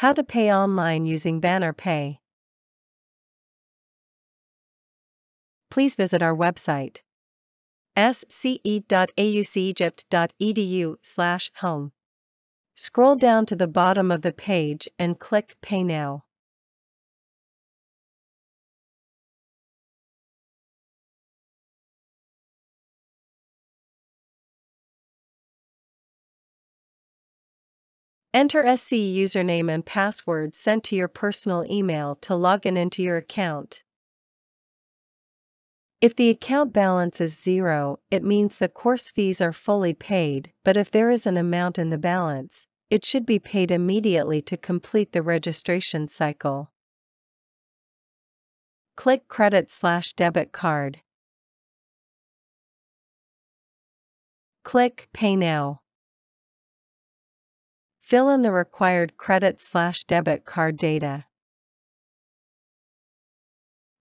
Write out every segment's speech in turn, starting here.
How to pay online using Banner Pay. Please visit our website sce.aucegypt.edu slash home. Scroll down to the bottom of the page and click Pay Now. Enter SC username and password sent to your personal email to log in into your account. If the account balance is zero, it means the course fees are fully paid, but if there is an amount in the balance, it should be paid immediately to complete the registration cycle. Click Credit slash Debit Card. Click Pay Now. Fill in the required credit slash debit card data.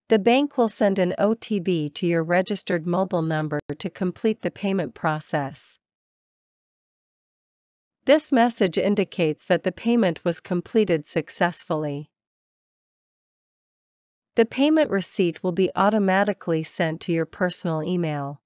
The bank will send an OTP to your registered mobile number to complete the payment process. This message indicates that the payment was completed successfully. The payment receipt will be automatically sent to your personal email.